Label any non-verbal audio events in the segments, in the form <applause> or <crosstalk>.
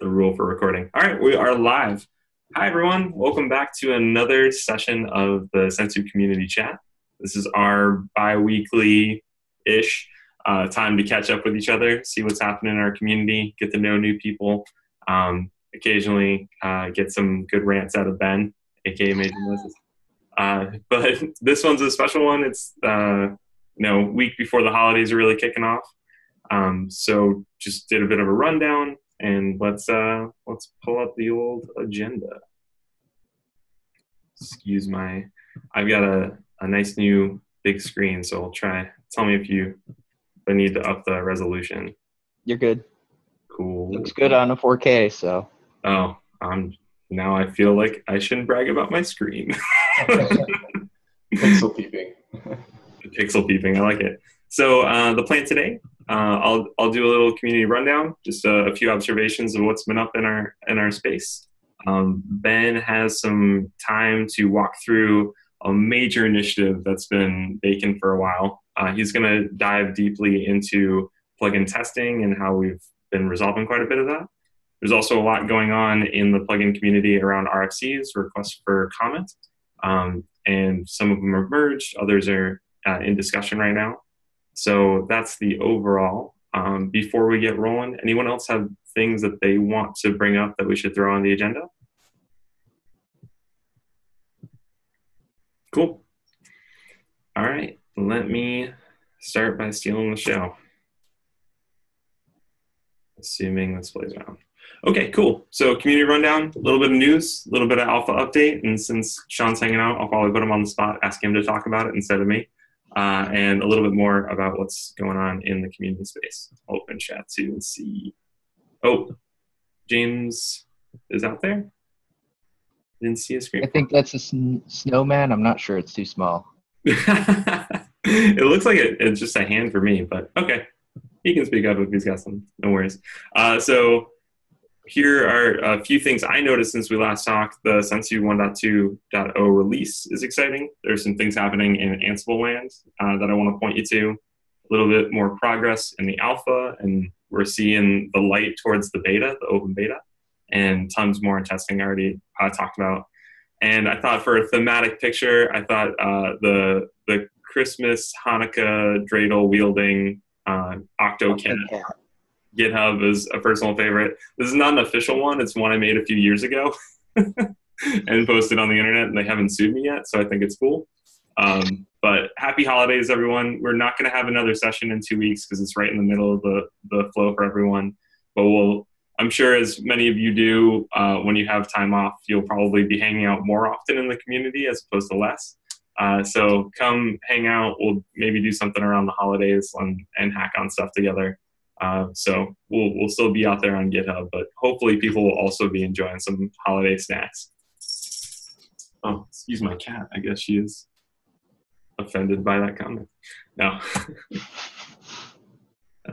the rule for recording. All right, we are live. Hi, everyone. Welcome back to another session of the Sensu Community Chat. This is our bi weekly ish uh, time to catch up with each other, see what's happening in our community, get to know new people, um, occasionally uh, get some good rants out of Ben, aka Major Moses. Uh, <laughs> but this one's a special one. It's uh, you know week before the holidays are really kicking off. Um, so just did a bit of a rundown, and let's uh, let's pull up the old agenda. Excuse my, I've got a, a nice new big screen, so I'll try. Tell me if you if I need to up the resolution. You're good. Cool. Looks good on a 4K, so. Oh, i'm now I feel like I shouldn't brag about my screen. <laughs> Pixel peeping. Pixel peeping, I like it. So uh, the plan today, uh, I'll I'll do a little community rundown, just a, a, few observations of what's been up in our in our space. Um, ben has some time to walk through a major initiative that's been vacant for a while. Uh, he's going to dive deeply into plugin testing and how we've been resolving quite a bit of that. There's also a lot going on in the plugin community around RFCs, requests for comment, um, and some of them are merged, others are uh, in discussion right now. So that's the overall. Um, before we get rolling, anyone else have things that they want to bring up that we should throw on the agenda? Cool. All right, let me start by stealing the show. Assuming this plays around. Okay, cool. So community rundown, a little bit of news, a little bit of alpha update, and since Sean's hanging out, I'll probably put him on the spot, ask him to talk about it instead of me, uh, and a little bit more about what's going on in the community space. I'll open chat too and see. Oh, James is out there. Didn't see a screen. I think that's a sn- snowman. I'm not sure. It's too small. <laughs> it looks like it, it's just a hand for me, but okay. He can speak up if he's got some. No worries. Uh, so here are a few things I noticed since we last talked. The Sensu 1.2.0 release is exciting. There's some things happening in Ansible land uh, that I want to point you to. A little bit more progress in the alpha, and we're seeing the light towards the beta, the open beta, and tons more in testing I already uh, talked about. And I thought for a thematic picture, I thought uh, the the Christmas Hanukkah dreidel wielding uh, Octocat GitHub is a personal favorite. This is not an official one. It's one I made a few years ago <laughs> and posted on the internet, and they haven't sued me yet, so I think it's cool. Um, but happy holidays, everyone. We're not going to have another session in two weeks because it's right in the middle of the, the flow for everyone. But we'll, I'm sure, as many of you do, uh, when you have time off, you'll probably be hanging out more often in the community as opposed to less. Uh, so come hang out. We'll maybe do something around the holidays and, and hack on stuff together. Uh, so we'll we'll still be out there on GitHub, but hopefully people will also be enjoying some holiday snacks. Oh, excuse my cat. I guess she is offended by that comment. No.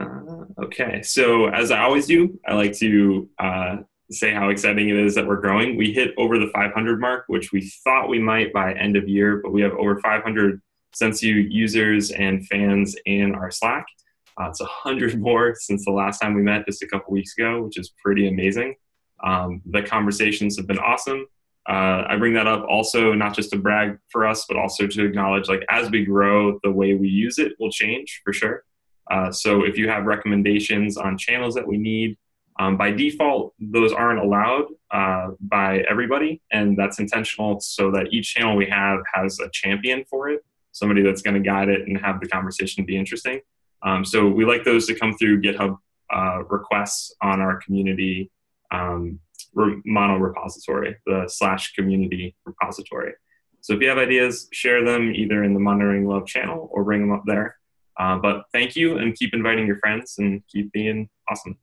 <laughs> uh, okay, so as I always do, I like to uh, say how exciting it is that we're growing. We hit over the 500 mark, which we thought we might by end of year, but we have over 500 Sensu users and fans in our Slack. Uh, it's 100 <laughs> more since the last time we met just a couple weeks ago, which is pretty amazing. Um, the conversations have been awesome. Uh, I bring that up also not just to brag for us, but also to acknowledge like as we grow, the way we use it will change for sure. Uh, so if you have recommendations on channels that we need, um, by default, those aren't allowed uh, by everybody, and that's intentional so that each channel we have has a champion for it, somebody that's going to guide it and have the conversation be interesting. Um, so we like those to come through GitHub uh, requests on our community um, mono repository, the slash community repository. So if you have ideas, share them either in the Monitoring Love channel or bring them up there. Uh, but thank you and keep inviting your friends and keep being awesome.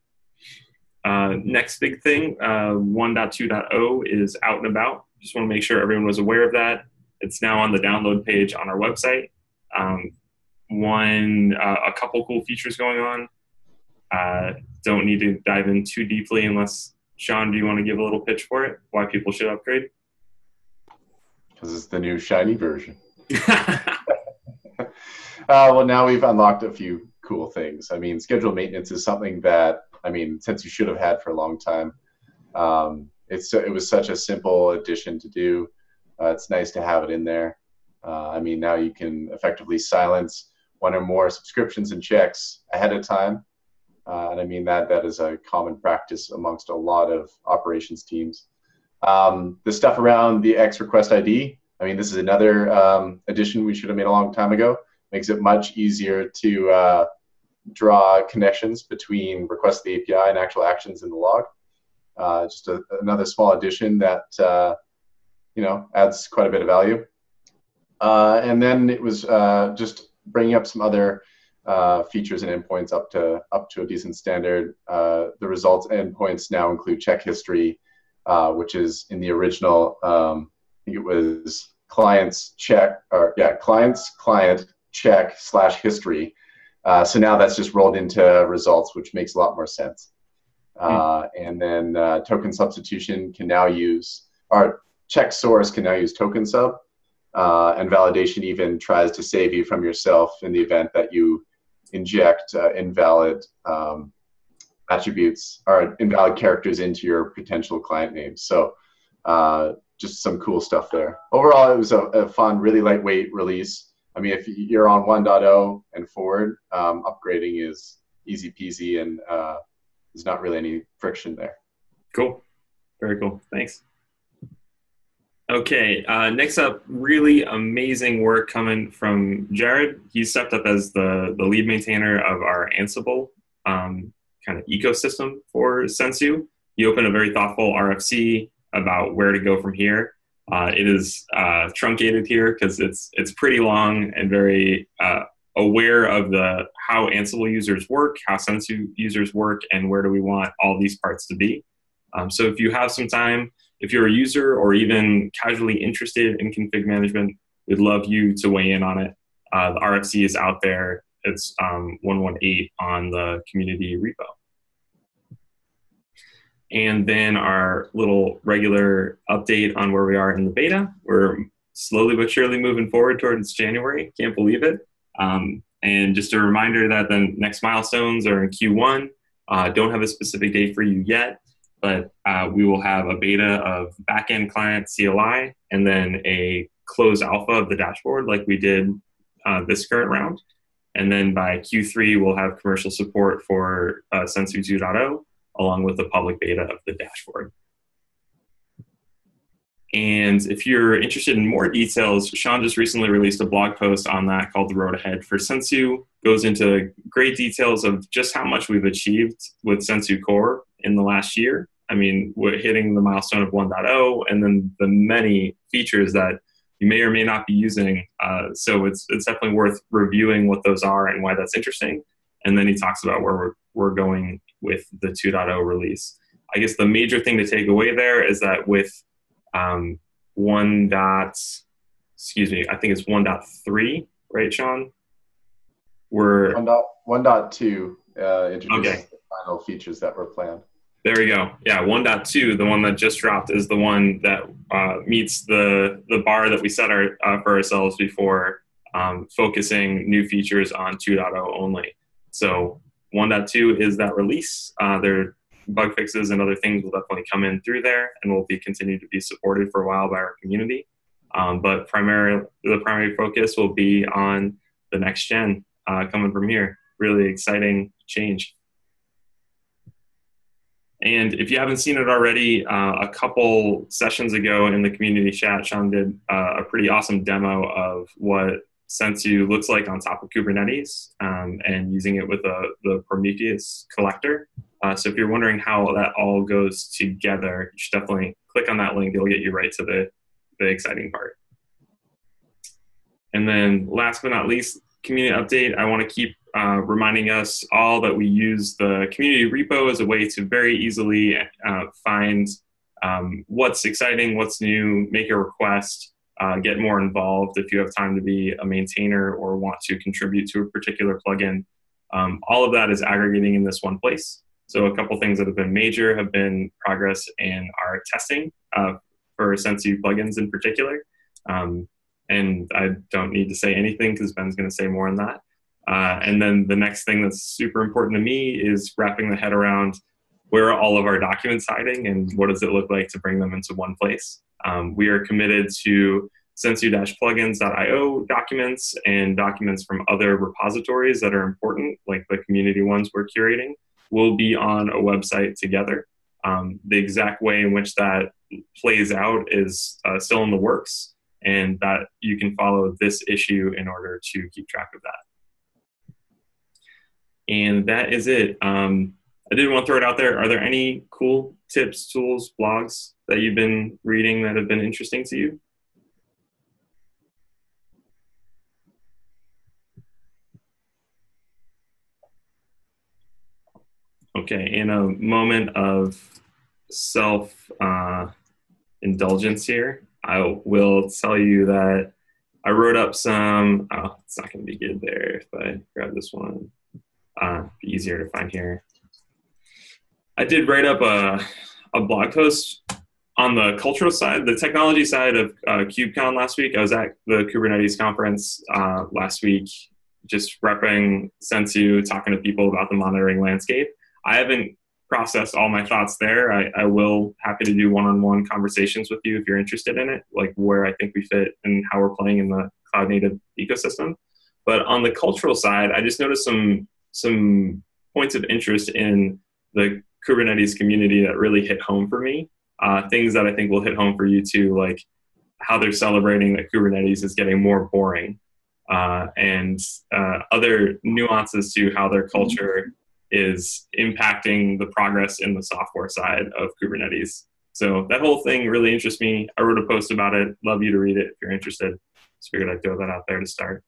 Uh, next big thing, uh, 1.2.0 is out and about. Just want to make sure everyone was aware of that. It's now on the download page on our website. Um, one uh, a couple cool features going on. Uh, don't need to dive in too deeply unless Sean, do you want to give a little pitch for it? Why people should upgrade? Because it's the new shiny version. <laughs> <laughs> uh, well, now we've unlocked a few cool things. I mean, scheduled maintenance is something that I mean, Sensu should have had for a long time. Um, it's it was such a simple addition to do. Uh, it's nice to have it in there. Uh, I mean, now you can effectively silence one or more subscriptions and checks ahead of time, uh, and I mean that that is a common practice amongst a lot of operations teams. Um, the stuff around the X request ID. I mean, this is another um, addition we should have made a long time ago. Makes it much easier to uh, draw connections between requests to the API and actual actions in the log. Uh, just a, another small addition that uh, you know adds quite a bit of value. Uh, and then it was uh, just bringing up some other uh, features and endpoints up to up to a decent standard. Uh, the results endpoints now include check history, which is in the original. Um, I think it was clients check or yeah clients client check slash history uh, so now that's just rolled into results, which makes a lot more sense. Uh, and then uh, token substitution can now use, or check source can now use token sub. Uh, and validation even tries to save you from yourself in the event that you inject uh, invalid um, attributes or invalid characters into your potential client names. So uh, just some cool stuff there. Overall, it was a, a fun, really lightweight release. I mean, if you're on 1.0 and forward, um, upgrading is easy peasy and uh, there's not really any friction there. Cool. Very cool. Thanks. Okay, uh, next up, really amazing work coming from Jared. He stepped up as the, the lead maintainer of our Ansible um, kind of ecosystem for Sensu. He opened a very thoughtful RFC about where to go from here. Uh, it is uh, truncated here because it's it's pretty long and very uh, aware of the how Ansible users work, how Sensu users work, and where do we want all these parts to be. Um, so if you have some time, if you're a user or even casually interested in config management, we'd love you to weigh in on it. Uh, the RFC is out there. It's um, 118 on the community repo and then our little regular update on where we are in the beta. We're slowly but surely moving forward towards January. Can't believe it. Um, and just a reminder that the next milestones are in Q1. Uh, don't have a specific date for you yet, but uh, we will have a beta of backend client CLI and then a closed alpha of the dashboard like we did uh, this current round. And then by Q3, we'll have commercial support for uh, Sensu 2.0 along with the public beta of the dashboard. And if you're interested in more details, Sean just recently released a blog post on that called The Road Ahead for Sensu. Goes into great details of just how much we've achieved with Sensu Core in the last year. I mean, we're hitting the milestone of 1.0 and then the many features that you may or may not be using. Uh, so it's, it's definitely worth reviewing what those are and why that's interesting. And then he talks about where we're, we're going with the 2.0 release. I guess the major thing to take away there is that with um, 1. Dot, excuse me, I think it's 1.3, right, Sean? We're 1.2 uh, introduces okay. the final features that were planned. There we go. Yeah, 1.2, the one that just dropped, is the one that uh, meets the the bar that we set our, uh, for ourselves before um, focusing new features on 2.0 only. So 1.2 is that release. Uh, their bug fixes and other things will definitely come in through there and will be continued to be supported for a while by our community. Um, but primarily, the primary focus will be on the next gen uh, coming from here. Really exciting change. And if you haven't seen it already, uh, a couple sessions ago in the community chat, Sean did uh, a pretty awesome demo of what Sensu looks like on top of Kubernetes um, and using it with a, the Prometheus collector. Uh, so if you're wondering how that all goes together, you should definitely click on that link. It'll get you right to the, the exciting part. And then last but not least, community update. I want to keep uh, reminding us all that we use the community repo as a way to very easily uh, find um, what's exciting, what's new, make a request, uh, get more involved if you have time to be a maintainer or want to contribute to a particular plugin. Um, all of that is aggregating in this one place. So a couple things that have been major have been progress in our testing uh, for Sensu plugins in particular. Um, and I don't need to say anything because Ben's going to say more on that. Uh, and then the next thing that's super important to me is wrapping the head around where are all of our documents hiding and what does it look like to bring them into one place. Um, we are committed to sensu-plugins.io documents and documents from other repositories that are important, like the community ones we're curating, will be on a website together. Um, the exact way in which that plays out is uh, still in the works, and that you can follow this issue in order to keep track of that. And that is it. Um, I did want to throw it out there. Are there any cool tips, tools, blogs that you've been reading that have been interesting to you? Okay, in a moment of self uh, indulgence here, I will tell you that I wrote up some. Oh, it's not going to be good there if I grab this one. Uh, be easier to find here. I did write up a, a blog post on the cultural side, the technology side of uh, KubeCon last week. I was at the Kubernetes conference uh, last week, just repping Sensu, talking to people about the monitoring landscape. I haven't processed all my thoughts there. I, I will happy to do one-on-one conversations with you if you're interested in it, like where I think we fit and how we're playing in the cloud native ecosystem. But on the cultural side, I just noticed some some points of interest in the Kubernetes community that really hit home for me. Uh, things that I think will hit home for you too, like how they're celebrating that Kubernetes is getting more boring, uh, and uh, other nuances to how their culture is impacting the progress in the software side of Kubernetes. So that whole thing really interests me. I wrote a post about it. Love you to read it if you're interested. Just figured I'd throw that out there to start.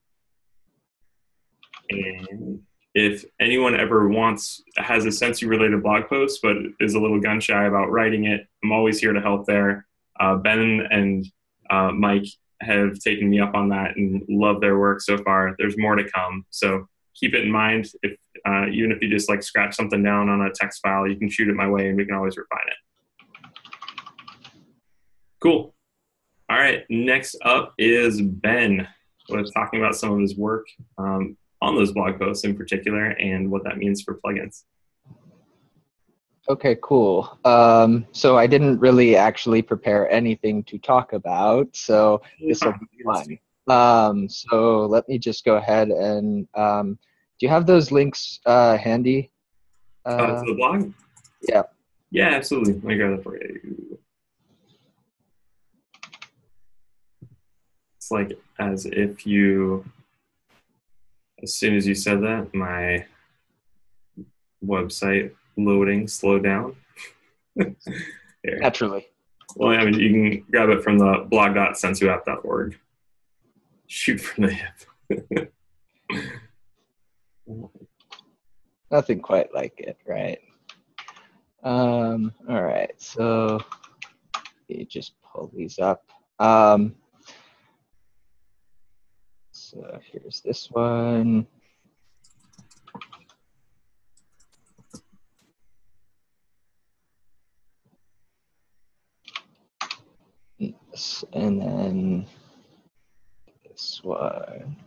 And if anyone ever wants has a sensu related blog post but is a little gun shy about writing it, I'm always here to help there. Uh, ben and uh, Mike have taken me up on that and love their work so far. There's more to come. So keep it in mind. If uh, even if you just like scratch something down on a text file, you can shoot it my way, and we can always refine it. Cool. All right. Next up is Ben with talking about some of his work um, on those blog posts in particular and what that means for plugins. Okay, cool. Um, so I didn't really actually prepare anything to talk about, so this will be fun. Um, so let me just go ahead and um, do you have those links uh, handy? Uh, uh, to the blog? Yeah. Yeah, absolutely. Let me grab that for you. It's like as if you, as soon as you said that, my website loading slowed down. <laughs> Naturally. Well, I mean, you can grab it from the blog.sensuapp.org shoot from the hip. <laughs> Nothing quite like it, right? Um, all right, so you just pull these up. Um, so here's this one. And then this one.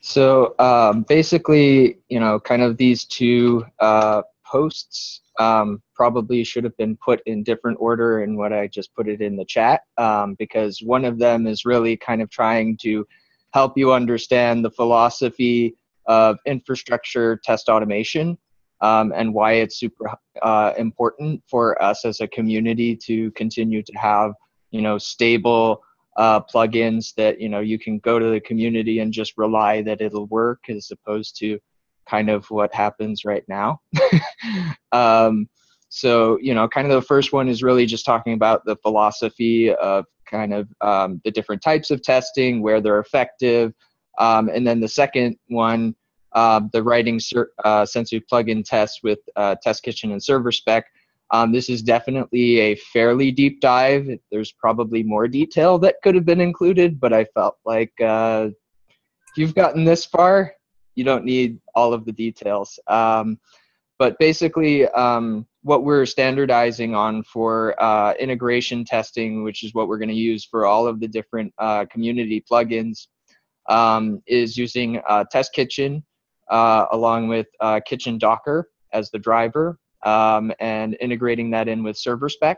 So um, basically, you know, kind of these two uh, posts um, probably should have been put in different order in what I just put it in the chat um, because one of them is really kind of trying to help you understand the philosophy of infrastructure test automation um, and why it's super uh, important for us as a community to continue to have, you know, stable uh, plugins that you know you can go to the community and just rely that it'll work as opposed to kind of what happens right now. <laughs> Um, so you know kind of the first one is really just talking about the philosophy of kind of um, the different types of testing where they're effective um, and then the second one uh, the writing uh, sensu plugin test with uh, test kitchen and Serverspec um, this is definitely a fairly deep dive. There's probably more detail that could have been included, but I felt like uh, you've gotten this far, you don't need all of the details. Um, but basically, um, what we're standardizing on for uh, integration testing, which is what we're going to use for all of the different uh, community plugins, um, is using uh, Test Kitchen uh, along with uh, Kitchen Docker as the driver um, and integrating that in with Serverspec.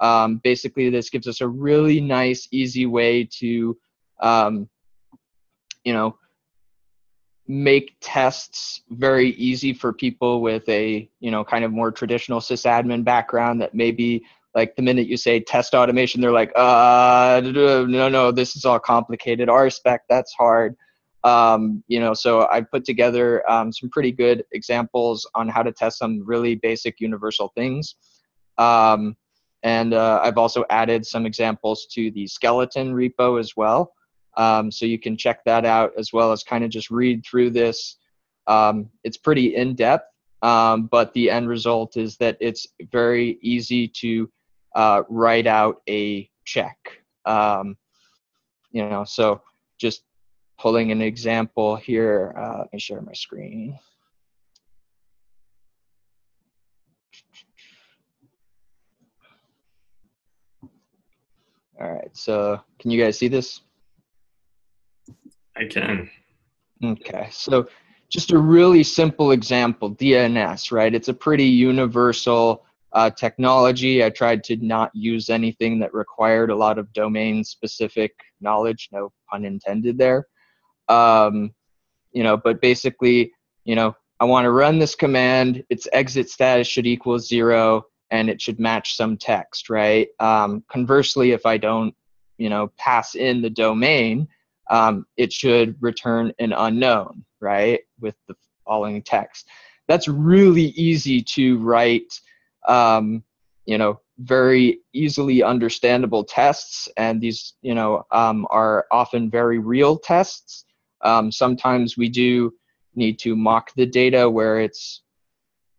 Um, basically, this gives us a really nice, easy way to, um, you know, make tests very easy for people with a, you know, kind of more traditional sysadmin background that maybe like the minute you say test automation, they're like, uh, no, no, this is all complicated. RSpec, that's hard. Um, you know, so I put together um, some pretty good examples on how to test some really basic universal things. Um, and uh, I've also added some examples to the skeleton repo as well. Um, so you can check that out as well as kind of just read through this. Um, it's pretty in depth, um, but the end result is that it's very easy to uh, write out a check. Um, you know, so just pulling an example here. Uh, let me share my screen. All right, so can you guys see this? I can. Okay, so just a really simple example, DNS, right? It's a pretty universal uh, technology. I tried to not use anything that required a lot of domain specific knowledge, no pun intended there. Um, you know, but basically, you know, I want to run this command, its exit status should equal zero and it should match some text, right? Um, conversely, if I don't, you know, pass in the domain, um, it should return an unknown, right, with the following text. That's really easy to write, um, you know, very easily understandable tests, and these, you know, um, are often very real tests. Um, sometimes we do need to mock the data where it's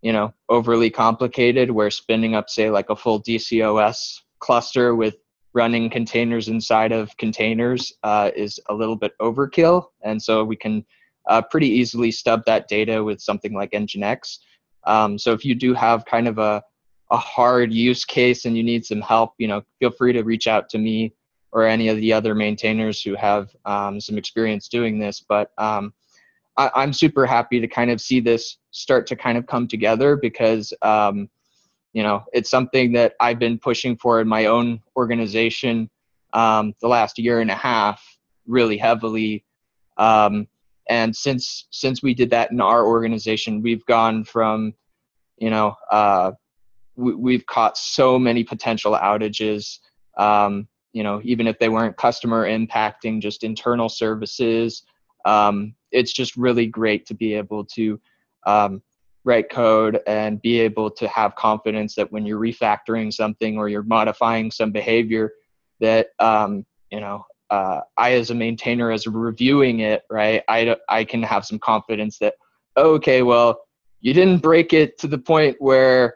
you know overly complicated where spinning up say like a full dcos cluster with running containers inside of containers uh, is a little bit overkill. And so we can uh, pretty easily stub that data with something like nginx. Um, so if you do have kind of a, a hard use case and you need some help you know feel free to reach out to me or any of the other maintainers who have um, some experience doing this. But um, I, am super happy to kind of see this start to kind of come together because um, you know it's something that I've been pushing for in my own organization um, the last year and a half really heavily. Um, and since since we did that in our organization, we've gone from you know uh, we, have caught so many potential outages. Um, you know, even if they weren't customer impacting, just internal services. Um, it's just really great to be able to um, write code and be able to have confidence that when you're refactoring something or you're modifying some behavior that um, you know uh, i as a maintainer as reviewing it right I, I can have some confidence that okay well you didn't break it to the point where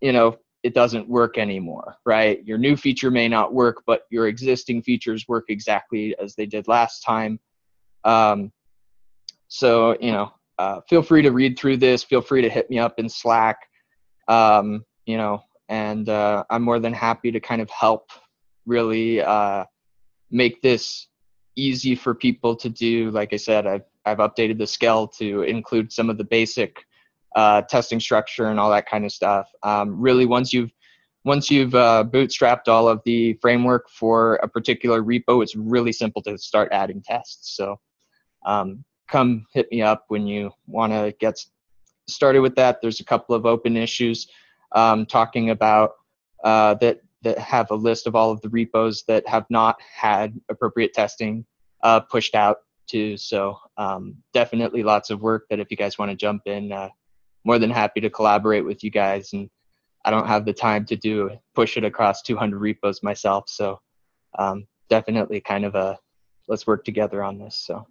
you know it doesn't work anymore right? Your new feature may not work but your existing features work exactly as they did last time. Um, so, you know, uh, feel free to read through this. Feel free to hit me up in Slack, um, you know, and uh, I'm more than happy to kind of help really uh, make this easy for people to do. Like I said, I've, I've updated the Skell to include some of the basic uh, testing structure and all that kind of stuff. Um, really, once you've once you've uh, bootstrapped all of the framework for a particular repo, it's really simple to start adding tests. So um, come hit me up when you want to get started with that. There's a couple of open issues um, talking about uh, that that have a list of all of the repos that have not had appropriate testing uh, pushed out to. So um, definitely lots of work that if you guys want to jump in, uh, more than happy to collaborate with you guys. And I don't have the time to do push it across 200 repos myself. So um, definitely kind of a let's work together on this. So.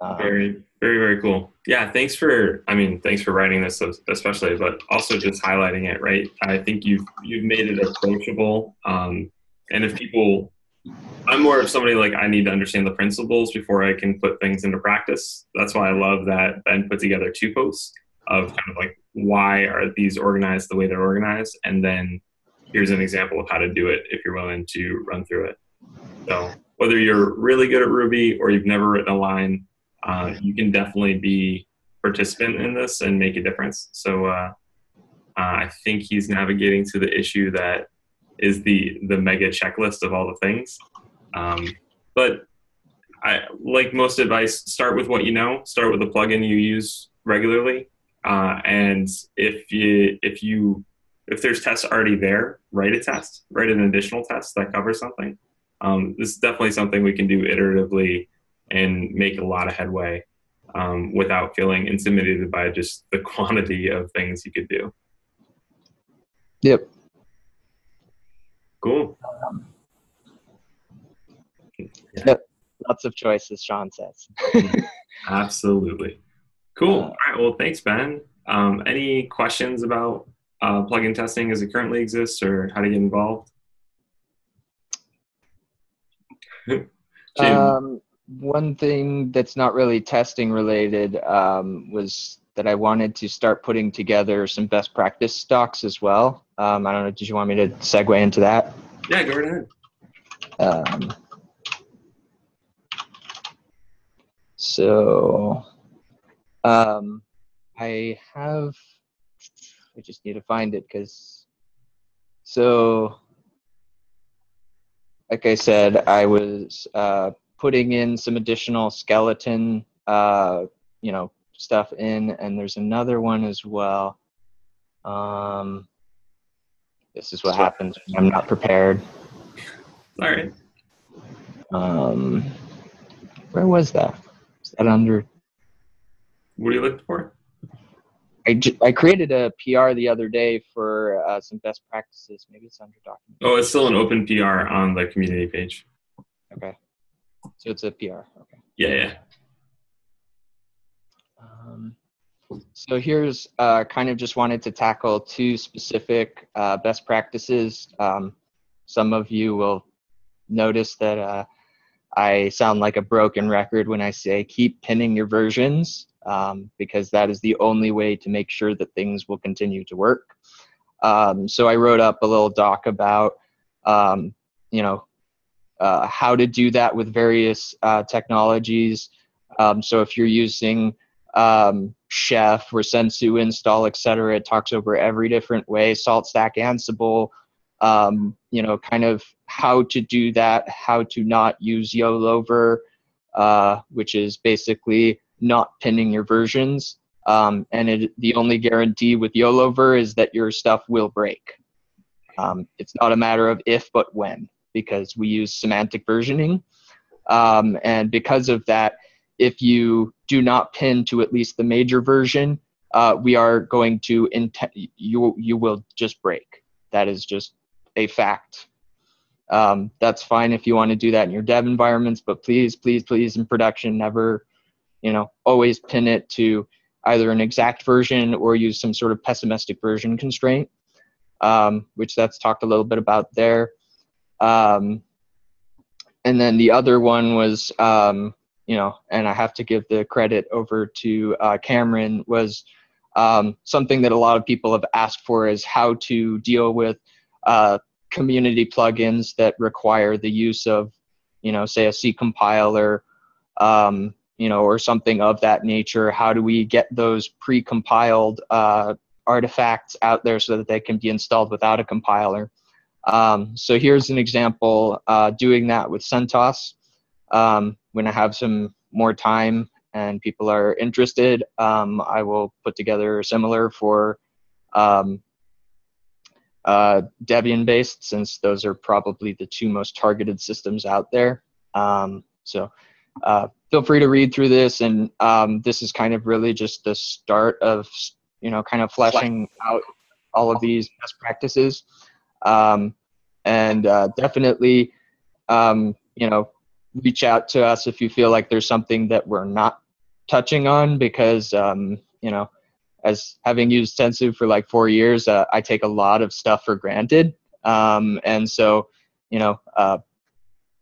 Um, very, very, very cool. Yeah, thanks for. I mean, thanks for writing this, especially, but also just highlighting it. Right, I think you've you've made it approachable. Um, and if people, I'm more of somebody like I need to understand the principles before I can put things into practice. That's why I love that Ben put together two posts of kind of like why are these organized the way they're organized, and then here's an example of how to do it if you're willing to run through it. So whether you're really good at Ruby or you've never written a line uh, you can definitely be participant in this and make a difference. So uh, uh, I think he's navigating to the issue that is the the mega checklist of all the things. Um, but I like most advice. Start with what you know. Start with the plugin you use regularly, uh, and if you if you if there's tests already there, write a test, write an additional test that covers something. Um, this is definitely something we can do iteratively and make a lot of headway um, without feeling intimidated by just the <laughs> quantity of things you could do. Yep. Cool. Um, yeah. Yep. Lots of choices, Sean says. <laughs> Absolutely. Cool. Uh, All right. Well, thanks, Ben. Um, any questions about uh, plugin testing as it currently exists or how to get involved? <laughs> um, one thing that's not really testing related um, was that I wanted to start putting together some best practice stocks as well. Um, I don't know. Did you want me to segue into that? Yeah, go right ahead. Um, so um, I have. I just need to find it because. So, like I said, I was uh, putting in some additional skeleton, uh, you know, stuff in, and there's another one as well. Um, this is what happens when I'm not prepared. All right. Um, where was that? Is that under? What are you looking for? I, j- I created a PR the other day for uh, some best practices. Maybe it's under document. Oh, it's still an open PR on the community page. Okay. So it's a PR. Okay. Yeah, yeah. Um, so here's uh, kind of just wanted to tackle two specific uh, best practices. Um, some of you will notice that uh, I sound like a broken record when I say keep pinning your versions um, because that is the only way to make sure that things will continue to work. Um, so I wrote up a little doc about, um, you know, uh, how to do that with various uh, technologies. Um, so if you're using um, Chef or Sensu install, etc. It talks over every different way, SaltStack, Ansible, um, you know, kind of how to do that, how to not use YOLOver, uh, which is basically not pinning your versions. Um, and it, the only guarantee with YOLOver is that your stuff will break. Um, it's not a matter of if, but when, because we use semantic versioning. Um, and because of that, if you do not pin to at least the major version, uh, we are going to int- you you will just break. That is just a fact. Um, that's fine if you want to do that in your dev environments, but please, please, please, in production, never, you know, always pin it to either an exact version or use some sort of pessimistic version constraint, um, which that's talked a little bit about there. Um, and then the other one was um, you know, and I have to give the credit over to uh, Cameron, was um, something that a lot of people have asked for is how to deal with uh, community plugins that require the use of, you know, say a C compiler, um, you know, or something of that nature. How do we get those pre-compiled uh, artifacts out there so that they can be installed without a compiler? Um, so here's an example uh, doing that with CentOS. Um, when I have some more time and people are interested, um, I will put together similar for um, uh, Debian based, since those are probably the two most targeted systems out there. Um, so uh, feel free to read through this, and um, this is kind of really just the start of you know kind of fleshing out all of these best practices, um, and uh, definitely um, you know reach out to us if you feel like there's something that we're not touching on because um, you know as having used sensu for like four years uh, i take a lot of stuff for granted. Um, and so you know uh,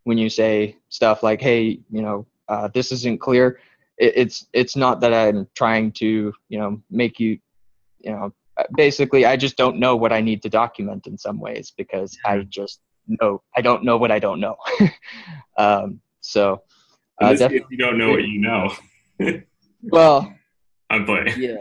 when you say stuff like hey you know uh, this isn't clear it, it's it's not that i'm trying to you know make you you know basically i just don't know what i need to document in some ways because i just know i don't know what i don't know <laughs> um, so uh, you don't know what you know. <laughs> well, I'm playing. Yeah,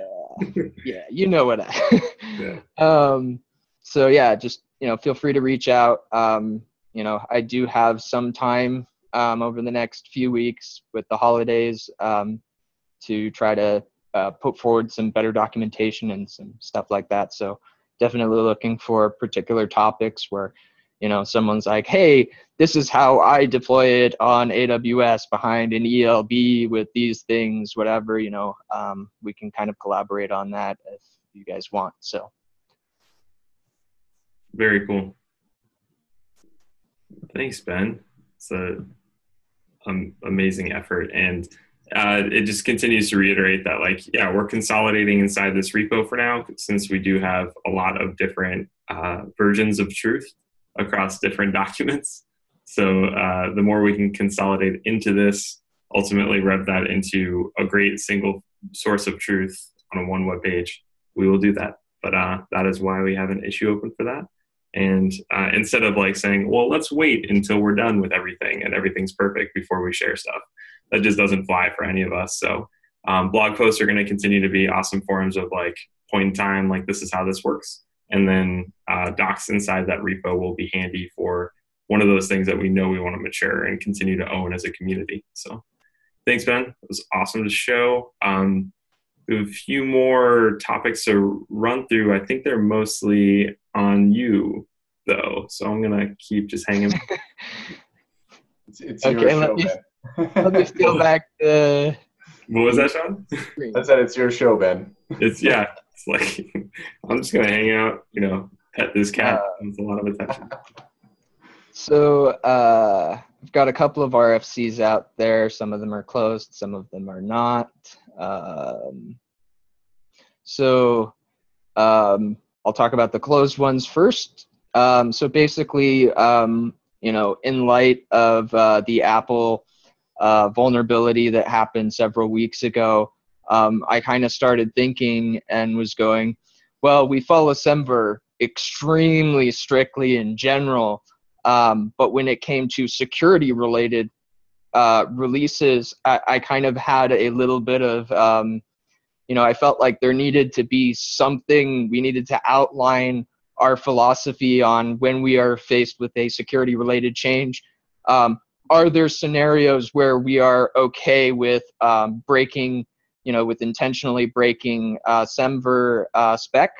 <laughs> yeah, you know what I. yeah. Um. So yeah, just you know, feel free to reach out. Um. You know, I do have some time um, over the next few weeks with the holidays um, to try to uh, put forward some better documentation and some stuff like that. So definitely looking for particular topics where you know someone's like hey this is how i deploy it on aws behind an elb with these things whatever you know um, we can kind of collaborate on that if you guys want so. Very cool. Thanks ben. It's a um, amazing effort and uh, it just continues to reiterate that like yeah we're consolidating inside this repo for now since we do have a lot of different uh, versions of truth across different <laughs> documents. So uh, the more we can consolidate into this ultimately rev that into a great single source of truth on a one web page we will do that. But uh, that is why we have an issue open for that. And uh, instead of like saying well let's wait until we're done with everything and everything's perfect before we share stuff that just doesn't fly for any of us. So um, blog posts are going to continue to be awesome forms of like point in time, like this is how this works. And then uh, docs inside that repo will be handy for one of those things that we know we want to mature and continue to own as a community. So thanks, Ben. It was awesome to show. Um, we have a few more topics to run through. I think they're mostly on you, though. So I'm going to keep just hanging. <laughs> it's, it's okay, show, me, let me steal <laughs> back the. What was that, Sean? I said it's your show, Ben. It's yeah. It's like <laughs> I'm just gonna hang out, you know, pet this cat. Uh, it's a lot of attention. So uh, I've got a couple of RFCs out there. Some of them are closed. Some of them are not. Um, so um, I'll talk about the closed ones first. Um, so basically, um, you know, in light of uh, the Apple uh, vulnerability that happened several weeks ago, um, I kind of started thinking and was going, well, we follow SEMVer extremely strictly in general, um, but when it came to security related uh, releases, I, I, kind of had a little bit of, um, you know, I felt like there needed to be something, we needed to outline our philosophy on when we are faced with a security related change. Um, are there scenarios where we are okay with um, breaking, you know, with intentionally breaking uh, SEMVer uh, spec,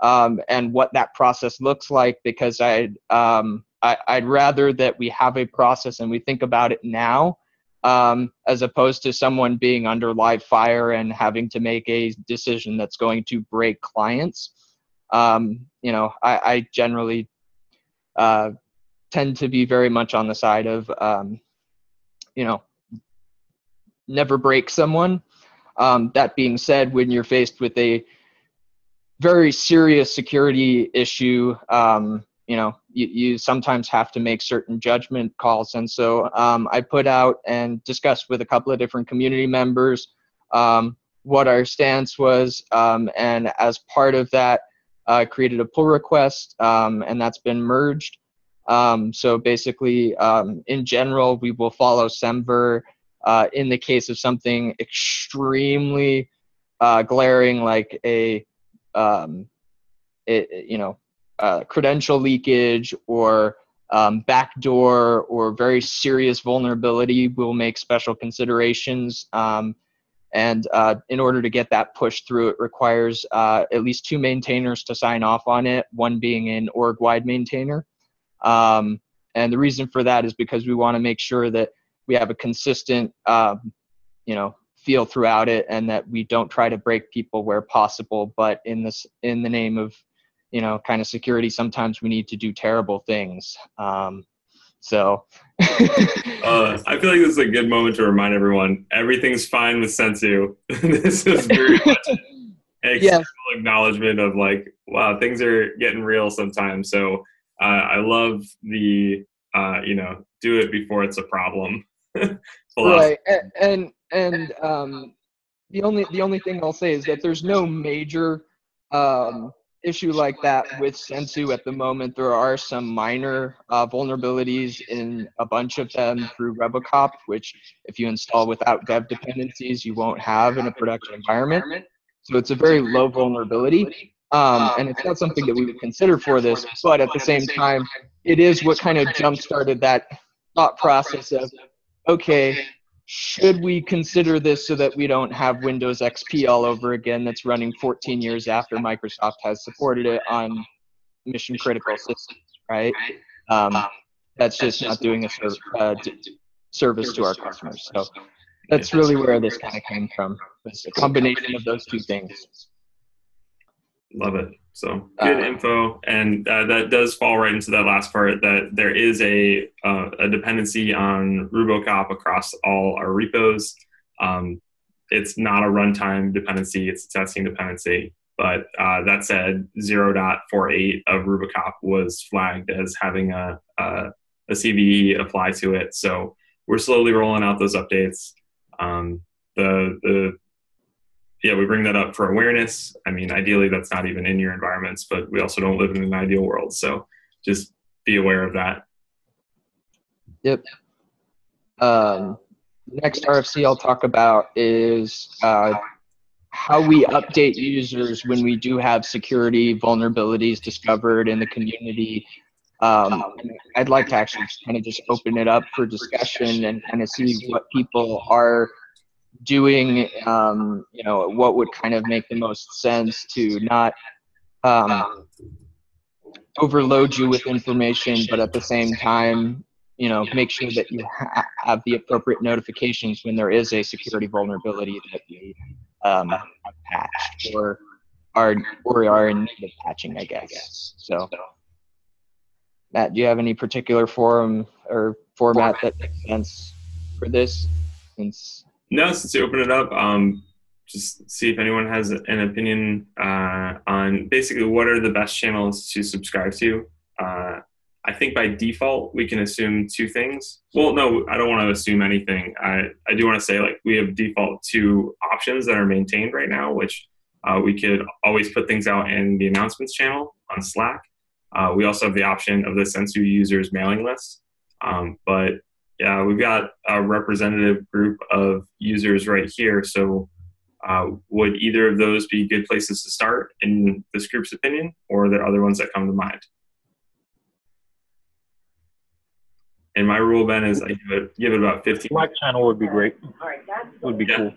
um, and what that process looks like? Because I'd um, I, would rather that we have a process and we think about it now, um, as opposed to someone being under live fire and having to make a decision that's going to break clients. Um, you know, I, I generally uh, tend to be very much on the side of um, you know never break someone. Um, that being said when you're faced with a very serious security issue um, you know you, you sometimes have to make certain judgment calls. And so um, i put out and discussed with a couple of different community members um, what our stance was um, and as part of that uh, created a pull request and that's been merged um, so basically, um, in general, we will follow SEMVer uh, in the case of something extremely uh, glaring, like a, um, it, you know, uh, credential leakage or um, backdoor or very serious vulnerability. We'll make special considerations. Um, and uh, in order to get that pushed through, it requires uh, at least two maintainers to sign off on it, one being an org-wide maintainer. Um, and the reason for that is because we want to make sure that we have a consistent, um, you know, feel throughout it, and that we don't try to break people where possible. But in this, in the name of, you know, kind of security, sometimes we need to do terrible things. Um, so, <laughs> uh, I feel like this is a good moment to remind everyone everything's fine with Sensu. <laughs> this is very much <laughs> an acknowledgement of like, wow, things are getting real sometimes. So uh, I love the uh, you know do it before it's a problem. <laughs> right, and and, and um, the only the only thing I'll say is that there's no major um, issue like that with Sensu at the moment. There are some minor uh, vulnerabilities in a bunch of them through RuboCop, which if you install without dev dependencies, you won't have in a production environment. So it's a very low vulnerability. Um, and it's not something that we would consider for this, but at the same time, it is what kind of jump started that thought process of, okay, should we consider this so that we don't have Windows XP all over again that's running 14 years after Microsoft has supported it on mission critical systems, right? Um, that's just not doing a ser- uh, service to our customers. So that's really where this kind of came from. It's a combination of those two things. Love it. So good uh, info, and uh, that does fall right into that last part. That there is a uh, a dependency on RuboCop across all our repos. Um, it's not a runtime dependency; it's a testing dependency. But uh, that said, 0.48 of RuboCop was flagged as having a, a, a CVE apply to it. So we're slowly rolling out those updates. Um, the the yeah, we bring that up for awareness. I mean, ideally, that's not even in your environments, but we also don't live in an ideal world. So just be aware of that. Yep. Um, next RFC I'll talk about is uh, how we update users when we do have security vulnerabilities discovered in the community. Um, I'd like to actually kind of just open it up for discussion and kind of see what people are doing um, you know what would kind of make the most sense to not um, overload you with information but at the same time you know make sure that you ha- have the appropriate notifications when there is a security vulnerability that we um, have patched or are or are in need of patching i guess. So matt do you have any particular forum or format that makes sense for this since no, since you open it up, um, just see if anyone has an opinion uh, on basically what are the best channels to subscribe to. Uh, I think by default we can assume two things. Well, no, I don't want to assume anything. I, I do want to say like we have default two options that are maintained right now, which uh, we could always put things out in the announcements channel on Slack. Uh, we also have the option of the Sensu users mailing list. Um, but yeah, we've got a representative group of users right here. So, uh, would either of those be good places to start in this group's opinion, or are there other ones that come to mind? And my rule, Ben, is I give it give it about 15. Slack channel would be great. All right, that Would be yeah. cool.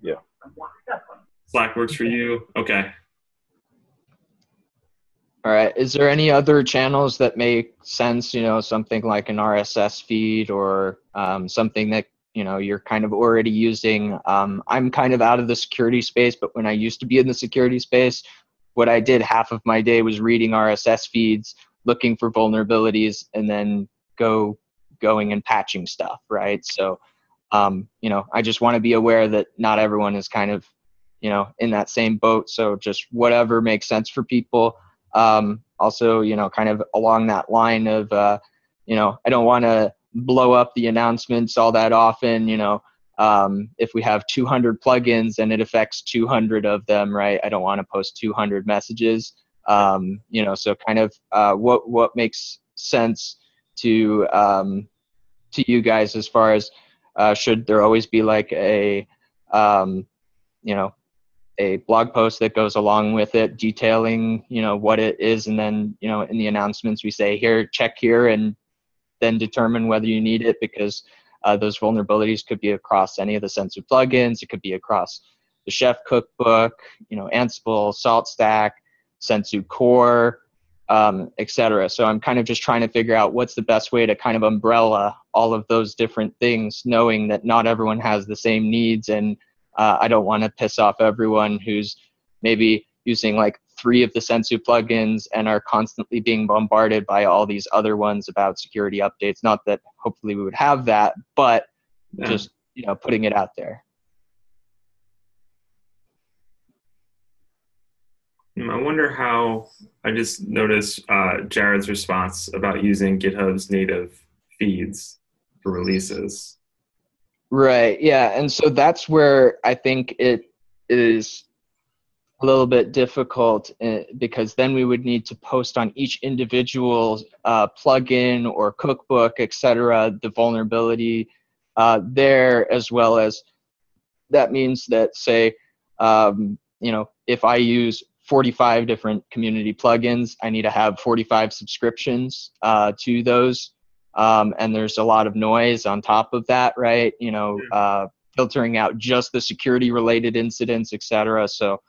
Yeah. Slack works for you. Okay. All right. Is there any other channels that make sense? You know, something like an RSS feed or um, something that you know you're kind of already using. Um, I'm kind of out of the security space, but when I used to be in the security space, what I did half of my day was reading RSS feeds, looking for vulnerabilities, and then go going and patching stuff. Right. So, um, you know, I just want to be aware that not everyone is kind of, you know, in that same boat. So just whatever makes sense for people um, also, you know, kind of along that line of, uh, you know, I don't want to blow up the announcements all that often. You know, um, if we have 200 plugins and it affects 200 of them, right? I don't want to post 200 messages. Um, you know, so kind of uh, what what makes sense to um, to you guys as far as uh, should there always be like a um, you know a blog post that goes along with it detailing you know what it is and then you know in the announcements we say here check here and then determine whether you need it because uh, those vulnerabilities could be across any of the Sensu plugins. It could be across the chef cookbook you know ansible salt stack Sensu core um, etc so i'm kind of just trying to figure out what's the best way to kind of umbrella all of those different things knowing that not everyone has the same needs and uh, I don't want to piss off everyone who's maybe using like three of the Sensu plugins and are constantly being bombarded by all these other ones about security updates. Not that hopefully we would have that, but yeah. just you know putting it out there. Hmm, I wonder how. I just noticed uh, Jared's response about using GitHub's native feeds for releases. Right. Yeah. And so that's where I think it is a little bit difficult uh, because then we would need to post on each individual uh, plugin or cookbook, etc., the vulnerability uh, there, as well as that means that, say, um, you know, if I use 45 different community plugins, I need to have 45 subscriptions uh, to those. Um, and there's a lot of noise on top of that, right? You know, uh, filtering out just the security related incidents, etc. So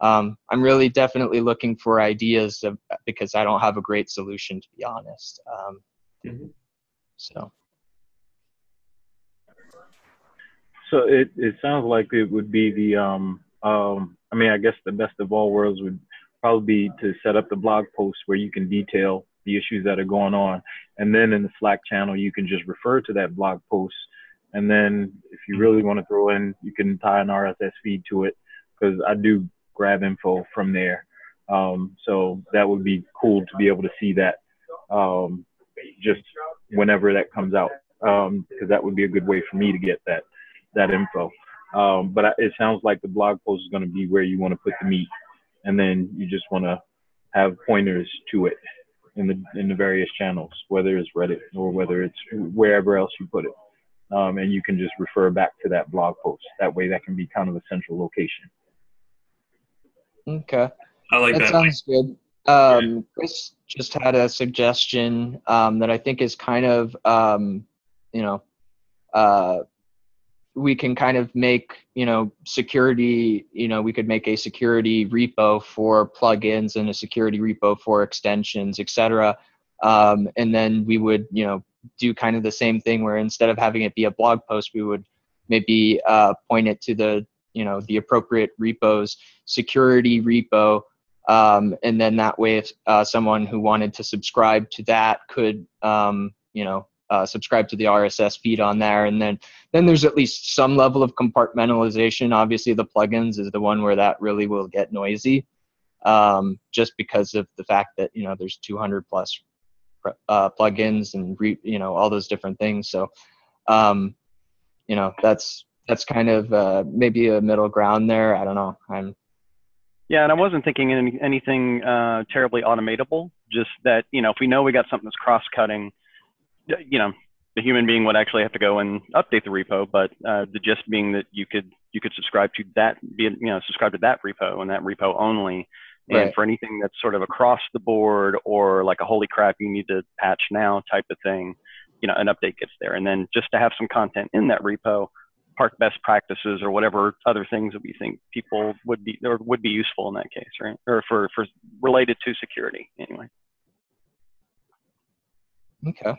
um, I'm really definitely looking for ideas of, because I don't have a great solution to be honest. Um, mm-hmm. So. So it, it sounds like it would be the um, um, I mean I guess the best of all worlds would probably be to set up the blog post where you can detail the issues that are going on, and then in the Slack channel you can just refer to that blog post, and then if you really want to throw in, you can tie an RSS feed to it because I do grab info from there. Um, so that would be cool to be able to see that um, just whenever that comes out, because um, that would be a good way for me to get that that info. Um, but it sounds like the blog post is going to be where you want to put the meat, and then you just want to have pointers to it in the in the various channels, whether it's Reddit or whether it's wherever else you put it, um, and you can just refer back to that blog post. That way, that can be kind of a central location. Okay. I like that. That sounds good. Um, Chris just had a suggestion um, that I think is kind of, um, you know, uh, we can kind of make, you know, security, you know, we could make a security repo for plugins and a security repo for extensions, etc. Um, and then we would, you know, do kind of the same thing where instead of having it be a blog post, we would maybe uh, point it to the you know the appropriate repos security repo um, and then that way if uh, someone who wanted to subscribe to that could um, you know uh, subscribe to the rss feed on there and then then there's at least some level of compartmentalization obviously the plugins is the one where that really will get noisy um, just because of the fact that you know there's 200 plus uh, plugins and re, you know all those different things so um, you know that's that's kind of uh, maybe a middle ground there. I don't know. I'm. Yeah, and I wasn't thinking any, anything uh, terribly automatable. Just that you know, if we know we got something that's cross-cutting, you know, the human being would actually have to go and update the repo. But uh, the gist being that you could you could subscribe to that, be you know, subscribe to that repo and that repo only. And right. for anything that's sort of across the board or like a holy crap, you need to patch now type of thing, you know, an update gets there. And then just to have some content in that repo park best practices or whatever other things that we think people would be or would be useful in that case, right? Or for for related to security anyway. Okay.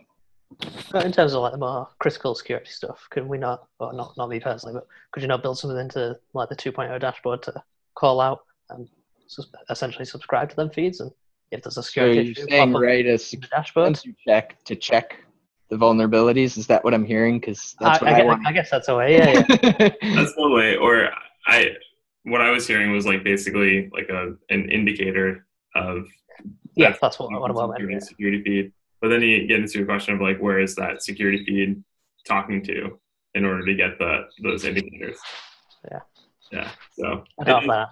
In terms of like the more critical security stuff, could we not, or not not me personally, but could you not build something into like the 2.0 dashboard to call out and essentially subscribe to them feeds and if there's a security so you're saying right a dashboard check to check the vulnerabilities. Is that what I'm hearing? Because that's I, what I, I, guess, I, guess that's a way. Yeah, yeah. <laughs> that's one way. Or I, what I was hearing was like basically like a an indicator of yeah, that's, that's what, what about security, security feed. But then you get into a question of like where is that security feed talking to in order to get the those indicators. Yeah. Yeah. So I don't know.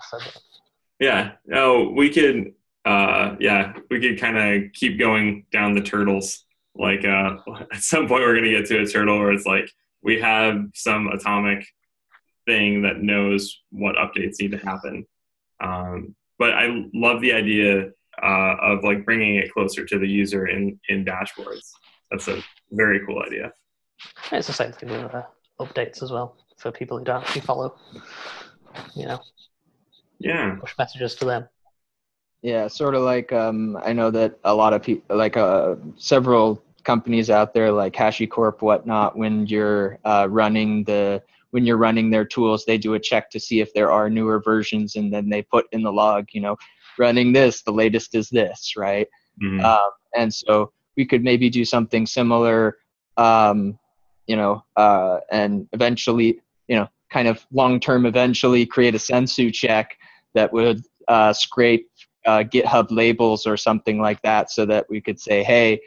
Yeah. No, we could. Uh, yeah, we could kind of keep going down the turtles like uh, <laughs> at some point we're going to get to a turtle where it's like we have some atomic thing that knows what updates need to happen um, but i love the idea uh, of like bringing it closer to the user in in dashboards. That's a very cool idea. It's the same thing with uh, updates as well for people who don't actually follow you know. Yeah. Push messages to them. Yeah, sort of like um, I know that a lot of people, like uh, several companies out there like HashiCorp, whatnot, when you're uh, running the when you're running their tools, they do a check to see if there are newer versions, and then they put in the log, you know, running this, the latest is this, right? Mm-hmm. Um, and so we could maybe do something similar, um, you know, uh, and eventually, you know, kind of long term, eventually create a Sensu check that would uh, scrape uh, GitHub labels or something like that so that we could say, hey,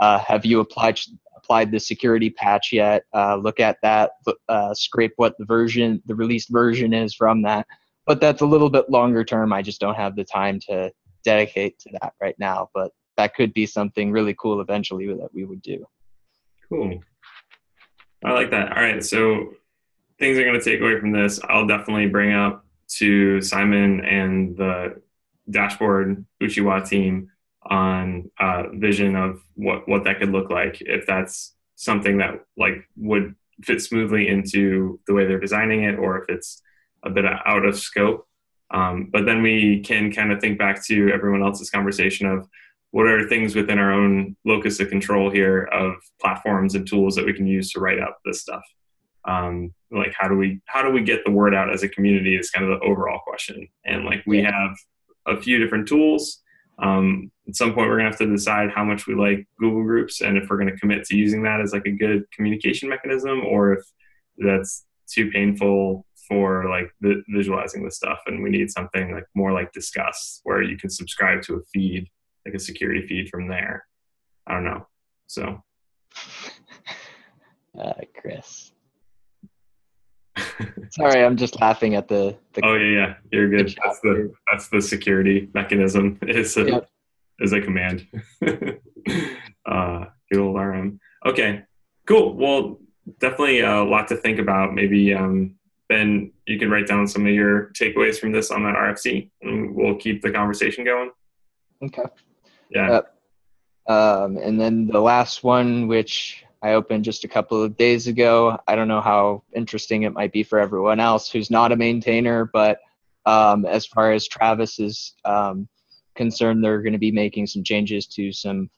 uh, have you applied applied the security patch yet? Uh, look at that, uh, scrape what the version, the released version is from that. But that's a little bit longer term. I just don't have the time to dedicate to that right now. But that could be something really cool eventually that we would do. Cool. I like that. All right. So things I'm going to take away from this, I'll definitely bring up to Simon and the dashboard Uchiwa team on uh, vision of what what that could look like if that's something that like would fit smoothly into the way they're designing it or if it's a bit out of scope. Um, but then we can kind of think back to everyone else's conversation of what are things within our own locus of control here of platforms and tools that we can use to write up this stuff. Um, like how do we how do we get the word out as a community is kind of the overall question. And like we have a few different tools. Um, at some point we're going to have to decide how much we like google groups and if we're going to commit to using that as like a good communication mechanism or if that's too painful for like the, visualizing the stuff and we need something like more like Discourse where you can subscribe to a feed like a security feed from there. I don't know so. <laughs> Uh, chris. <laughs> Sorry i'm just laughing at the, the oh yeah yeah. You're good. that's the that's the security mechanism. <laughs> Is a yep. is a command. Uh good old rm okay cool. Well definitely a lot to think about. Maybe um Ben, you can write down some of your takeaways from this on that RFC, and we'll keep the conversation going. Okay. Yeah. Um, and then the last one, which I opened just a couple of days ago. I don't know how interesting it might be for everyone else who's not a maintainer, but um, as far as Travis is um, concerned, they're going to be making some changes to some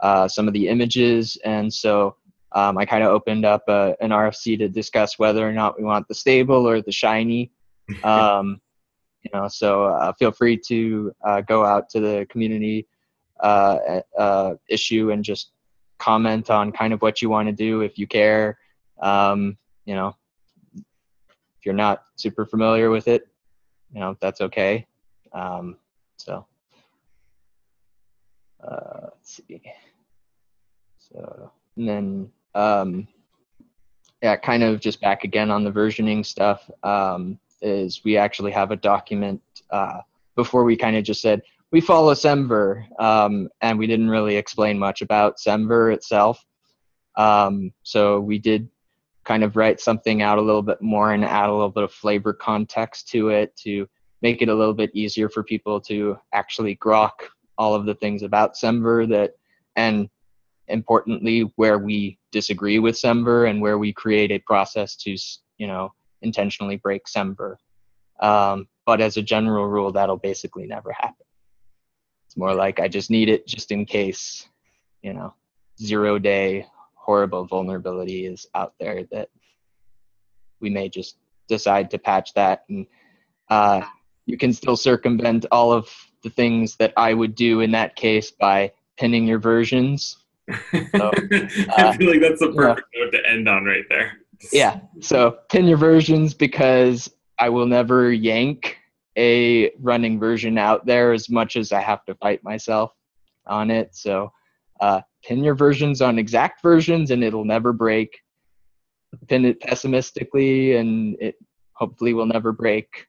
uh, some of the images, and so um, I kind of opened up a, an RFC to discuss whether or not we want the stable or the shiny. <laughs> Um, you know, so uh, feel free to uh, go out to the community uh, uh, issue and just comment on kind of what you want to do if you care. Um, you know, if you're not super familiar with it, you know, that's okay. Um, so, uh, let's see. So, and then um, yeah, kind of just back again on the versioning stuff um, is we actually have a document uh, before we kind of just said we follow Semver um, and we didn't really explain much about Semver itself. Um, so we did kind of write something out a little bit more and add a little bit of flavor context to it to make it a little bit easier for people to actually grok all of the things about Semver that and importantly where we disagree with Semver and where we create a process to you know intentionally break Semver. Um, but as a general rule, that'll basically never happen. It's more like I just need it just in case, you know, zero day horrible vulnerability is out there that we may just decide to patch that and uh, you can still circumvent all of the things that I would do in that case by pinning your versions so, <laughs> uh, I feel like that's the perfect yeah. note to end on right there. Yeah. So pin your versions because I will never yank a running version out there as much as I have to fight myself on it. So uh, pin your versions on exact versions and it'll never break. Pin it pessimistically and it hopefully will never break.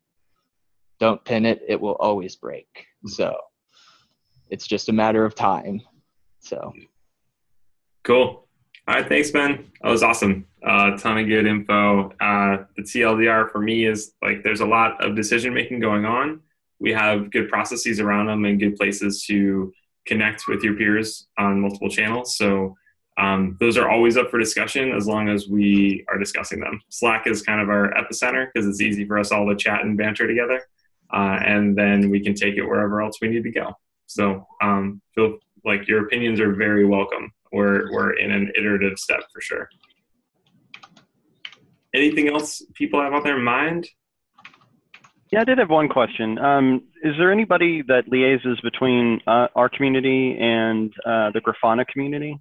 Don't pin it, it will always break. So it's just a matter of time. So Cool. All right, thanks, Ben. That was awesome. A uh, ton of good info. Uh, the TLDR for me is like there's a lot of decision making going on. We have good processes around them and good places to connect with your peers on multiple channels. So um, those are always up for discussion as long as we are discussing them. Slack is kind of our epicenter because it's easy for us all to chat and banter together, uh, and then we can take it wherever else we need to go. So um, feel like your opinions are very welcome we're we're in an iterative step for sure. Anything else people have on their mind? Yeah, I did have one question. Um, is there anybody that liaises between uh, our community and uh, the Grafana community?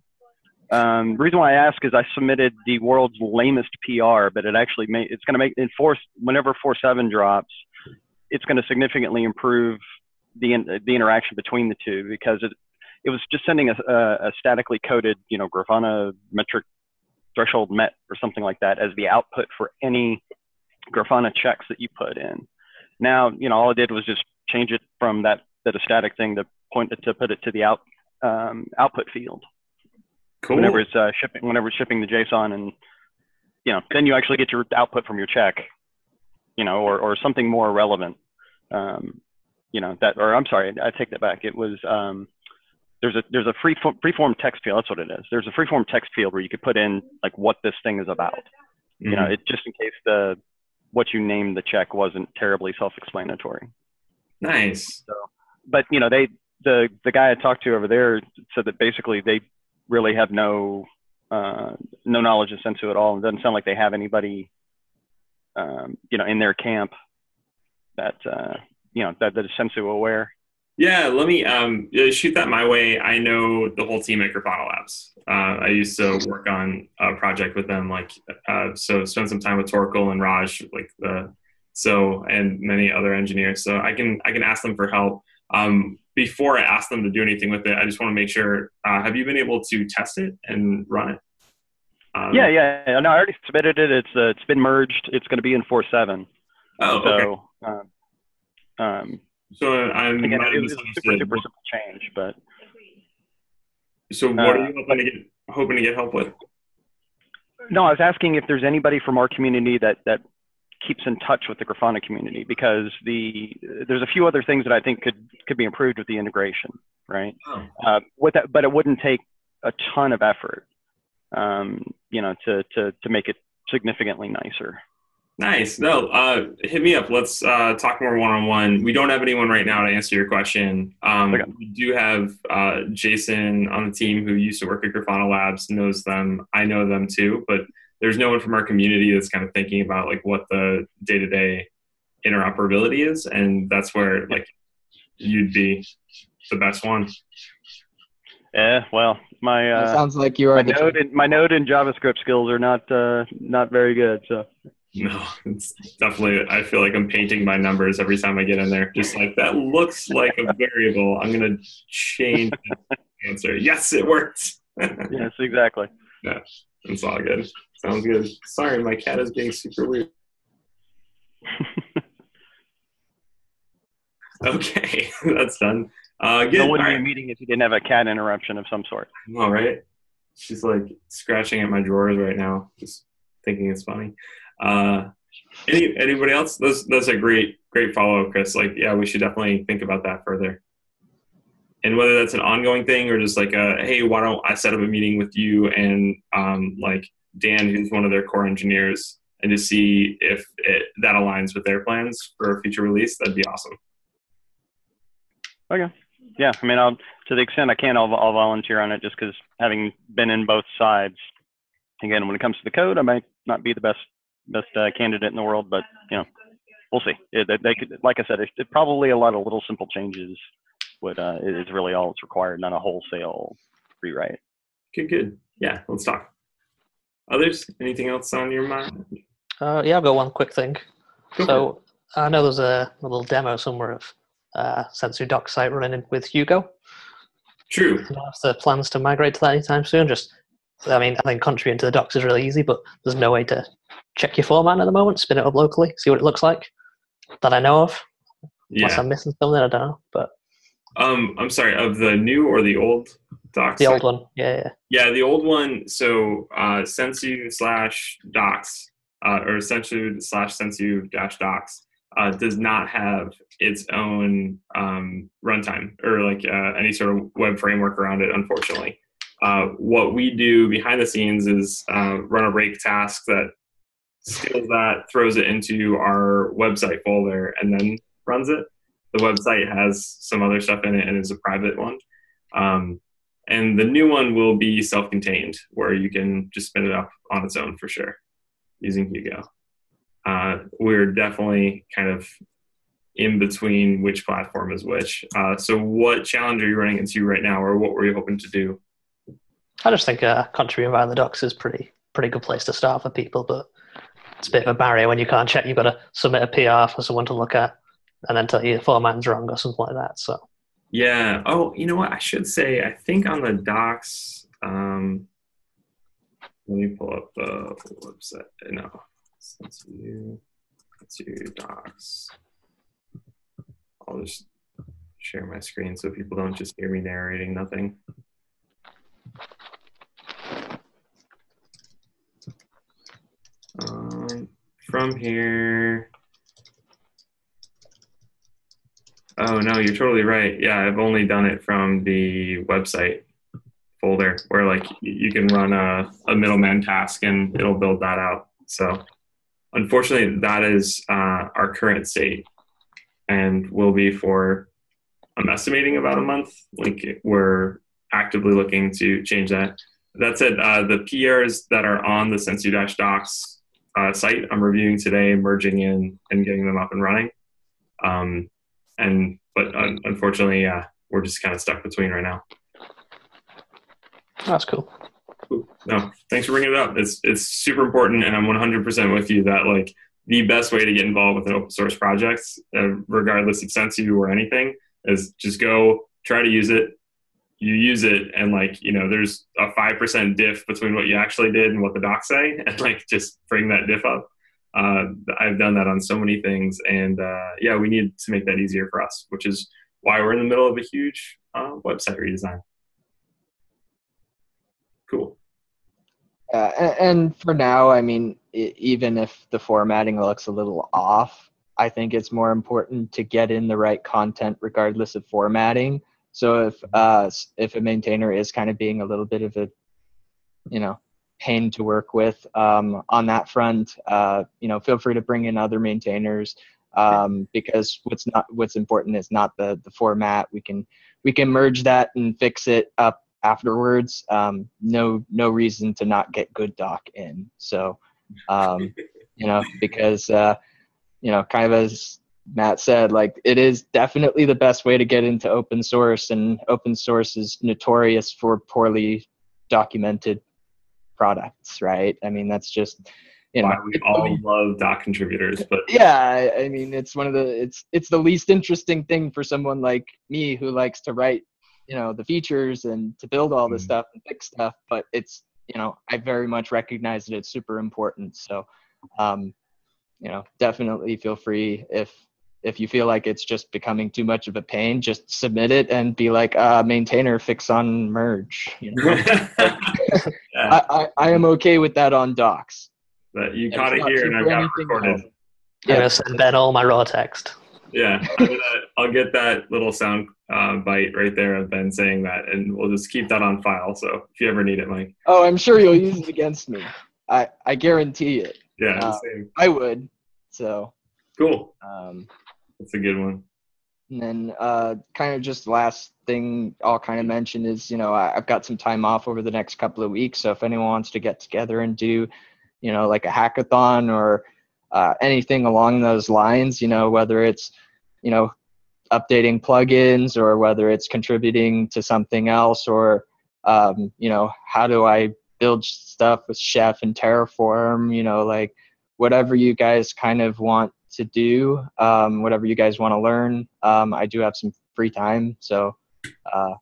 Um, reason why I ask is I submitted the world's lamest PR, but it actually it's going to make enforce whenever four seven drops, it's going to significantly improve the the interaction between the two because it it was just sending a, a, a statically coded, you know, Grafana metric threshold met or something like that as the output for any Grafana checks that you put in. Now, you know, all I did was just change it from that that a static thing to point it to put it to the out um, output field Cool. whenever it's uh, shipping whenever it's shipping the JSON, and you know, then you actually get your output from your check, you know, or or something more relevant. Um, you know that, or I'm sorry, I take that back. It was um, there's a there's a free fo- freeform text field. That's what it is. There's a freeform text field where you could put in like what this thing is about. You know, Mhm. it just in case the what you named the check wasn't terribly self-explanatory. nice. But you know, they the the guy I talked to over there said that basically they really have no uh, no knowledge of Sensu at all. It doesn't sound like they have anybody um, you know in their camp that uh, you know that, that is Sensu aware. Yeah, let me um, shoot that my way. I know the whole team at Grafana Labs. Uh, I used to work on a project with them, like uh, so. Spend some time with Torkel and Raj, like the so, and many other engineers. So I can I can ask them for help. Um, before I ask them to do anything with it, I just want to make sure. Uh, have you been able to test it and run it? Um, yeah, yeah. No, I already submitted it. It's uh, it's been merged. It's going to be in four seven. Oh, okay. so um, um, So I'm again, it was a super super simple change, but So what uh, are you hoping to get hoping to get help with? No, I was asking if there's anybody from our community that that keeps in touch with the Grafana community because the there's a few other things that I think could could be improved with the integration, right? Oh. Uh, with that, but it wouldn't take a ton of effort, um, you know, to to to make it significantly nicer. Nice. No, uh, hit me up. Let's uh, talk more one on one. We don't have anyone right now to answer your question. Um, Okay. We do have uh, Jason on the team who used to work at Grafana Labs, knows them. I know them too, but there's no one from our community that's kind of thinking about like what the day to day interoperability is, and that's where like you'd be the best one. Yeah, well, my uh, sounds like you are the Node and my Node and JavaScript skills are not uh, not very good. So No, it's definitely. I feel like I'm painting my numbers every time I get in there. Just like that looks like a variable. I'm gonna change the answer. Yes, it worked. <laughs> yes, exactly. Yeah, it's all good. Sounds good. Sorry, my cat is being super weird. <laughs> Okay, <laughs> that's done. Uh, good. So All wouldn't be a right. meeting if you didn't have a cat interruption of some sort. All right. She's like scratching at my drawers right now, just thinking it's funny. Uh, any anybody else? That's that's a great great follow up, Chris. Like, yeah, we should definitely think about that further. And whether that's an ongoing thing or just like a hey, why don't I set up a meeting with you and um, like Dan, who's one of their core engineers, and to see if it, that aligns with their plans for a future release, that'd be awesome. Okay. Yeah, I mean, I'll to the extent I can, I'll, I'll volunteer on it just because having been in both sides. Again, when it comes to the code, I might not be the best best uh, candidate in the world, but you know, we'll see. It, they, they could, like I said, it, it probably a lot of little simple changes would uh, is really all that's required, not a wholesale rewrite. Good, good. Yeah, let's talk. Others? Anything else on your mind? Uh, yeah, I've got one quick thing. Go for it. So I know there's a, a little demo somewhere of uh, Sensu Doc site running with Hugo. True. Do you have the plans to migrate to that anytime soon? Just, I mean, I think contributing to the docs is really easy, but there's no way to check your format at the moment, spin it up locally, see what it looks like that I know of. Unless I'm missing something, I don't know. But Um, I'm sorry. Of the new or the old docs? the old one, yeah, yeah. Yeah, the old one. So uh, Sensu slash docs, uh, or Sensu slash Sensu dash docs, uh, does not have its own um, runtime or like uh, any sort of web framework around it. Unfortunately, uh, what we do behind the scenes is uh, run a rake task that steals that, throws it into our website folder, and then runs it. The website has some other stuff in it and is a private one. Um, and the new one will be self-contained, where you can just spin it up on its own for sure, using Hugo. Uh, we're definitely kind of in between which platform is which. Uh, so, what challenge are you running into right now, or what were you hoping to do? I just think uh, contributing via the docs is pretty pretty good place to start for people, but it's a bit of a barrier when you can't check. You've got to submit a PR for someone to look at, and then tell you the format's wrong or something like that. So Yeah. Oh, you know what? I should say. I think on the docs. Um, let me pull up the website. No, Sensu, Sensu docs. I'll just share my screen so people don't just hear me narrating nothing. Um, from here. Oh no, you're totally right. Yeah, I've only done it from the website folder where like you can run a, a middleman task and it'll build that out. So unfortunately, that is uh, our current state and will be for I'm estimating about a month. Like we're actively looking to change that. That said, uh, the PRs that are on the Sensu-Docs uh, site, I'm reviewing today, merging in and getting them up and running. Um, and but un- unfortunately, yeah, we're just kind of stuck between right now. That's cool. No, thanks for bringing it up. It's it's super important, and I'm 100% with you that like the best way to get involved with an open source project, uh, regardless of Sensu or anything, is just go try to use it. You use it, and like you know, there's a five percent diff between what you actually did and what the docs say, <laughs> and like just bring that diff up. Uh, I've done that on so many things, and uh, yeah, we need to make that easier for us, which is why we're in the middle of a huge uh, website redesign. Cool. And, and for now, I mean, i even if the formatting looks a little off, I think it's more important to get in the right content regardless of formatting. So if uh, if a maintainer is kind of being a little bit of a, you know, pain to work with um, on that front, uh, you know, feel free to bring in other maintainers um, because what's not what's important is not the the format. We can we can merge that and fix it up afterwards. Um, no no reason to not get good doc in. So um, <laughs> you know because uh, you know kind of as Matt said, like it is definitely the best way to get into open source, and open source is notorious for poorly documented products, right? I mean, that's just you know, we all love doc contributors, but yeah, I, mean, it's one of the it's it's the least interesting thing for someone like me who likes to write, you know, the features and to build all this Mhm. stuff and fix stuff. But it's you know, I very much recognize that it's super important. So, um, you know, definitely feel free if if you feel like it's just becoming too much of a pain, just submit it and be like, uh, maintainer fix on merge. You know, <laughs> I, I, I am okay with that on docs. but you And caught it's it not here, and I've got it recorded. else. I'm gonna send Ben all my raw text. Yeah, I'm gonna, I'll get that little sound uh, bite right there of Ben saying that, and we'll just keep that on file. So if you ever need it, Mike. Oh, I'm sure you'll use it against me. I, I guarantee it. Yeah, Uh, same. I would. So, cool. um, That's a good one. and then uh, kind of just last thing I'll kind of mention is, you know, I, I've got some time off over the next couple of weeks. So if anyone wants to get together and do, you know, like a hackathon or uh, anything along those lines, you know, whether it's, you know, updating plugins or whether it's contributing to something else or, um, you know, how do I build stuff with Chef and Terraform, you know, like whatever you guys kind of want to do, um, whatever you guys want to learn. Um, I do have some free time, so uh,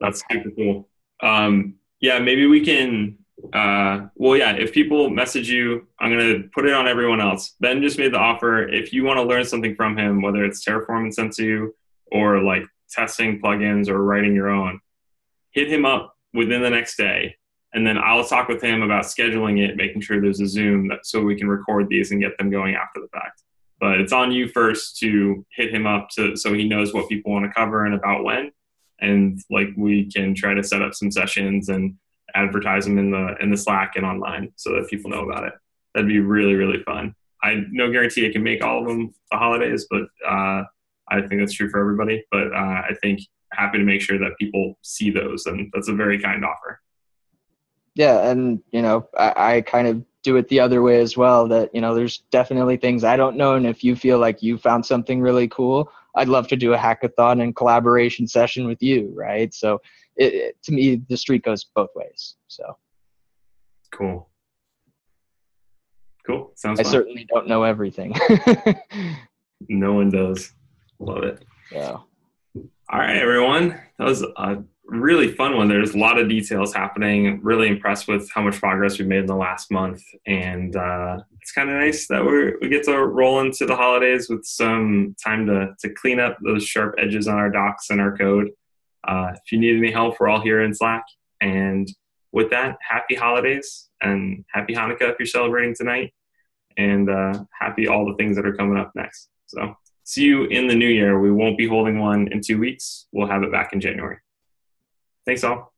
That's super cool. Um, yeah, maybe we can. Uh, well, yeah, if people message you, I'm gonna put it on everyone else. Ben just made the offer. If you want to learn something from him, whether it's Terraform and Sensu or like testing plugins or writing your own, hit him up within the next day, and then I'll talk with him about scheduling it, making sure there's a Zoom that, so we can record these and get them going after the fact. But it's on you first to hit him up to so he knows what people want to cover and about when and like we can try to set up some sessions and advertise them in the in the Slack and online so that people know about it. That'd be really really fun. I no guarantee I can make all of them the holidays, but uh, I think that's true for everybody. But uh, I think happy to make sure that people see those, and that's a very kind offer. yeah, and you know, I, I kind of do it the other way as well. That you know, there's definitely things I don't know, and if you feel like you found something really cool, I'd love to do a hackathon and collaboration session with you, right? So, it, it, to me, the street goes both ways. So, Cool. Cool. Sounds I fun. certainly don't know everything. <laughs> no one does. Love it. yeah All right, everyone. That was a really fun one. There's a lot of details happening. Really impressed with how much progress we've made in the last month, and uh, it's kind of nice that we we get to roll into the holidays with some time to to clean up those sharp edges on our docs and our code. Uh, if you need any help, we're all here in Slack. And with that, happy holidays and happy Hanukkah if you're celebrating tonight, and uh, happy all the things that are coming up next. So see you in the new year. We won't be holding one in two weeks. We'll have it back in January. Thanks all.